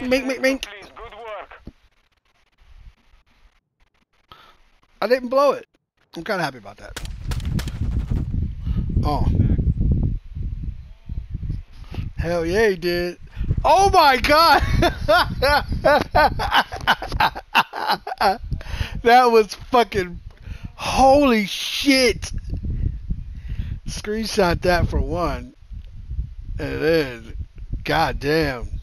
Mink, mink, mink. I didn't blow it. I'm kind of happy about that. Oh. Hell yeah, he did. Oh my god! that was fucking. Holy shit! Screenshot that for one. And then, god damn.